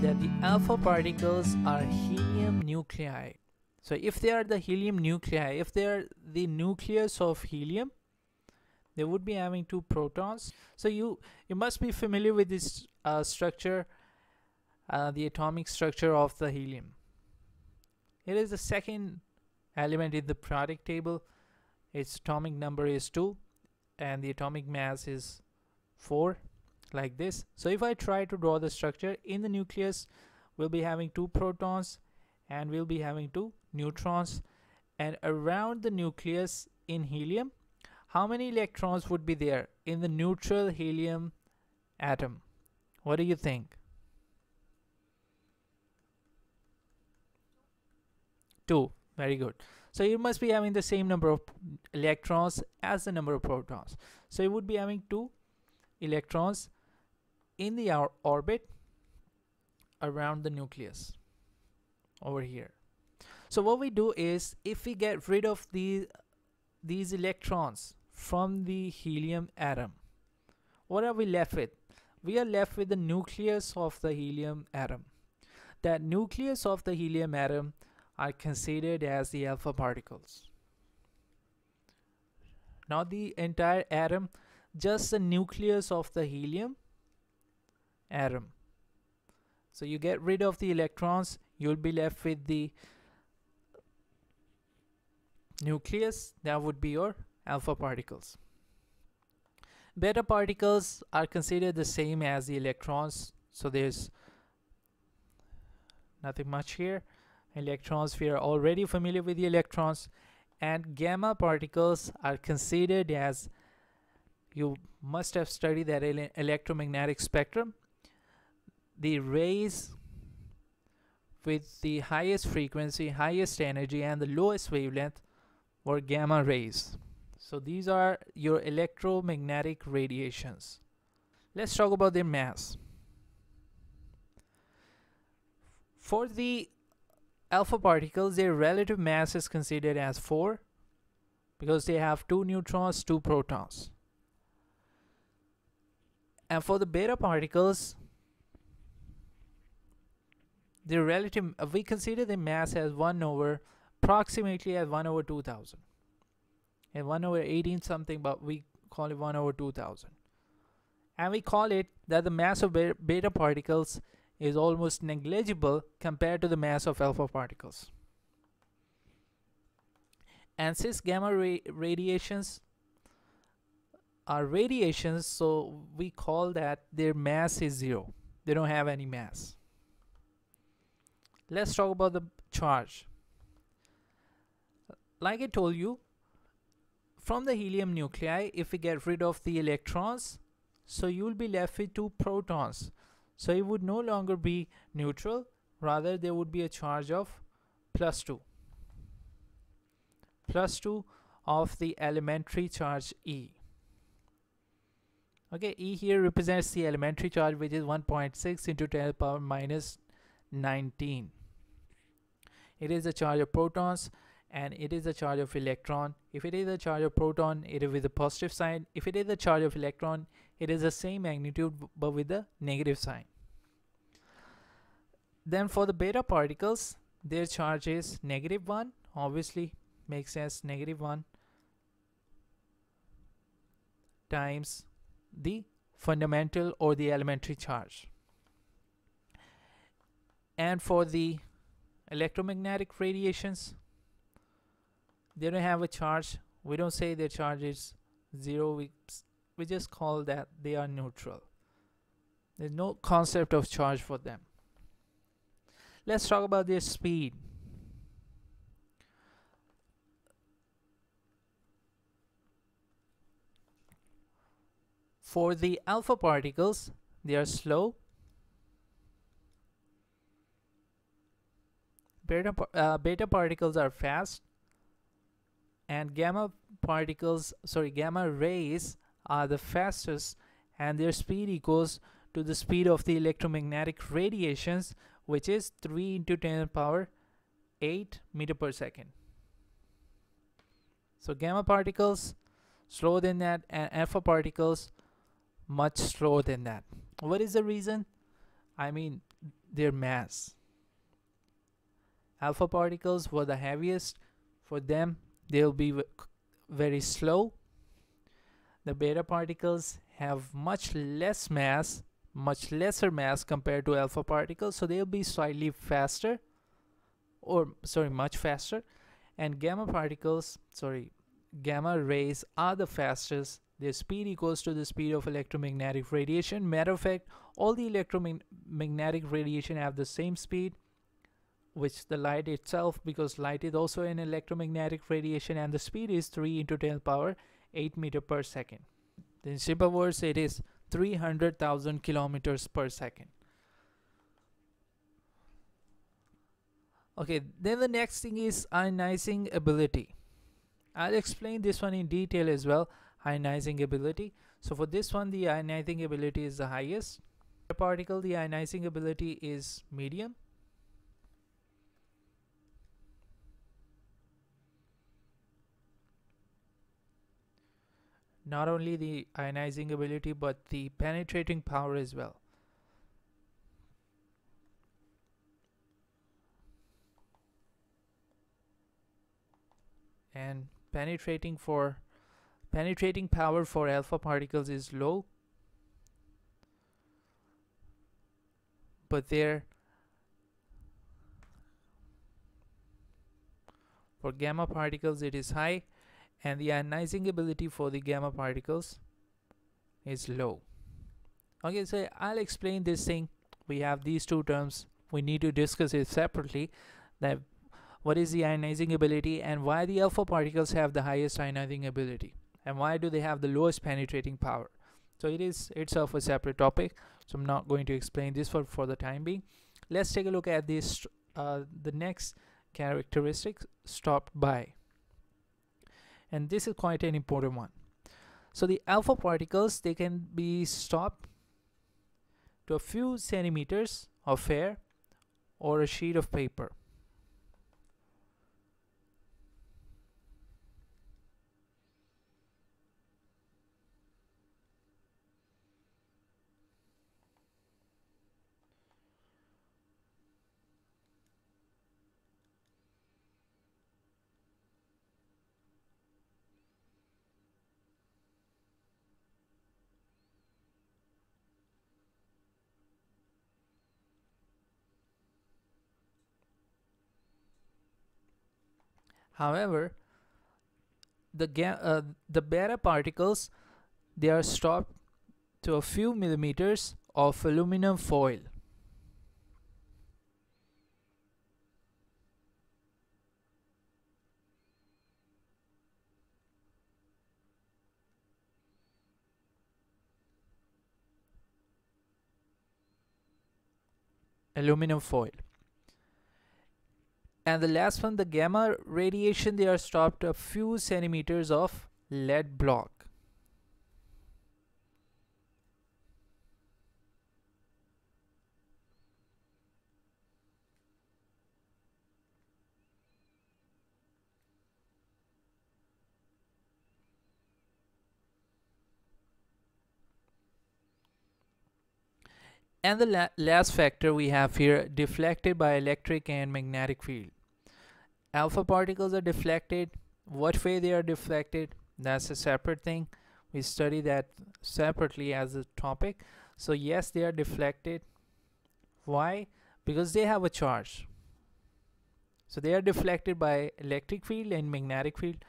that the alpha particles are helium nuclei. So if they are the helium nuclei, if they are the nucleus of helium, they would be having two protons. So you you must be familiar with this uh, structure, uh, the atomic structure of the helium. It is the second element in the periodic table. Its atomic number is 2 and the atomic mass is 4 like this. So if I try to draw the structure in the nucleus, we'll be having two protons and we'll be having two neutrons. And around the nucleus in helium how many electrons would be there in the neutral helium atom? What do you think? Two. Very good. So you must be having the same number of electrons as the number of protons. So you would be having two electrons in the or orbit around the nucleus over here. So what we do is if we get rid of the these electrons from the helium atom what are we left with? We are left with the nucleus of the helium atom. That nucleus of the helium atom are considered as the alpha particles. Not the entire atom just the nucleus of the helium atom. So you get rid of the electrons you'll be left with the nucleus. That would be your alpha particles. Beta particles are considered the same as the electrons. So there's nothing much here. Electrons we are already familiar with the electrons. And gamma particles are considered as you must have studied that ele electromagnetic spectrum the rays with the highest frequency highest energy and the lowest wavelength or gamma rays. So these are your electromagnetic radiations. Let's talk about their mass. For the alpha particles, their relative mass is considered as 4 because they have two neutrons, two protons. And for the beta particles, the relative, uh, we consider the mass as 1 over approximately as 1 over 2000 and 1 over 18 something but we call it 1 over 2000 and we call it that the mass of beta particles is almost negligible compared to the mass of alpha particles. And since gamma ra radiations are radiations so we call that their mass is zero. They don't have any mass let's talk about the charge. Like I told you from the helium nuclei if we get rid of the electrons so you will be left with two protons. So it would no longer be neutral rather there would be a charge of plus 2 plus 2 of the elementary charge E. Okay E here represents the elementary charge which is 1.6 into 10 power minus 19 it is a charge of protons and it is a charge of electron. If it is a charge of proton it is with a positive sign. If it is a charge of electron it is the same magnitude but with the negative sign. Then for the beta particles their charge is negative 1 obviously makes sense negative 1 times the fundamental or the elementary charge. And for the electromagnetic radiations. They don't have a charge. We don't say their charge is zero. We, we just call that they are neutral. There's no concept of charge for them. Let's talk about their speed. For the alpha particles they are slow beta, uh, beta particles are fast and gamma particles sorry gamma rays are the fastest and their speed equals to the speed of the electromagnetic radiations which is 3 into 10 power 8 meter per second. So gamma particles slower than that and alpha particles much slower than that. What is the reason? I mean their mass alpha particles were the heaviest. For them they'll be very slow. The beta particles have much less mass much lesser mass compared to alpha particles so they'll be slightly faster or sorry much faster. And gamma particles sorry gamma rays are the fastest. Their speed equals to the speed of electromagnetic radiation. Matter of fact all the electromagnetic radiation have the same speed which the light itself because light is also an electromagnetic radiation and the speed is 3 into 10 power 8 meter per second. In simple words it is 300,000 kilometers per second. Okay then the next thing is ionizing ability. I'll explain this one in detail as well ionizing ability. So for this one the ionizing ability is the highest. Particle the ionizing ability is medium not only the ionizing ability but the penetrating power as well. And penetrating for penetrating power for alpha particles is low. But there for gamma particles it is high and the ionizing ability for the gamma particles is low. Okay so I'll explain this thing. We have these two terms. We need to discuss it separately that what is the ionizing ability and why the alpha particles have the highest ionizing ability and why do they have the lowest penetrating power. So it is itself a separate topic so I'm not going to explain this for for the time being. Let's take a look at this uh, the next characteristic stopped by and this is quite an important one. So the alpha particles they can be stopped to a few centimeters of air or a sheet of paper However, the uh, the beta particles they are stopped to a few millimeters of aluminum foil. aluminum foil and the last one the gamma radiation they are stopped a few centimeters of lead block And the la last factor we have here, deflected by electric and magnetic field. Alpha particles are deflected. What way they are deflected, that's a separate thing. We study that separately as a topic. So yes, they are deflected. Why? Because they have a charge. So they are deflected by electric field and magnetic field.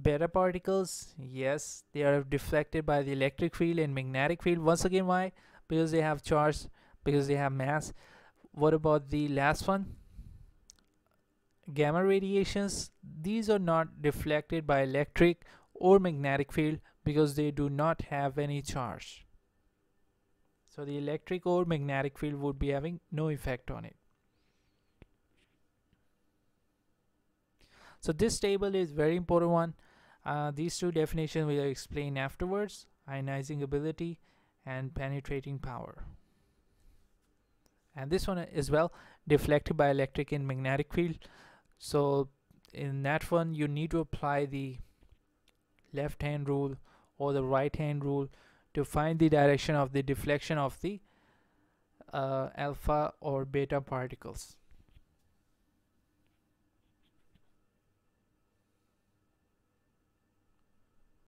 Beta particles, yes, they are deflected by the electric field and magnetic field. Once again, why? Because they have charge because they have mass. What about the last one? Gamma radiations these are not deflected by electric or magnetic field because they do not have any charge so the electric or magnetic field would be having no effect on it. So this table is very important one. Uh, these two definitions we will explain afterwards. Ionizing ability and penetrating power. And this one as well deflected by electric and magnetic field. So in that one you need to apply the left hand rule or the right hand rule to find the direction of the deflection of the uh, alpha or beta particles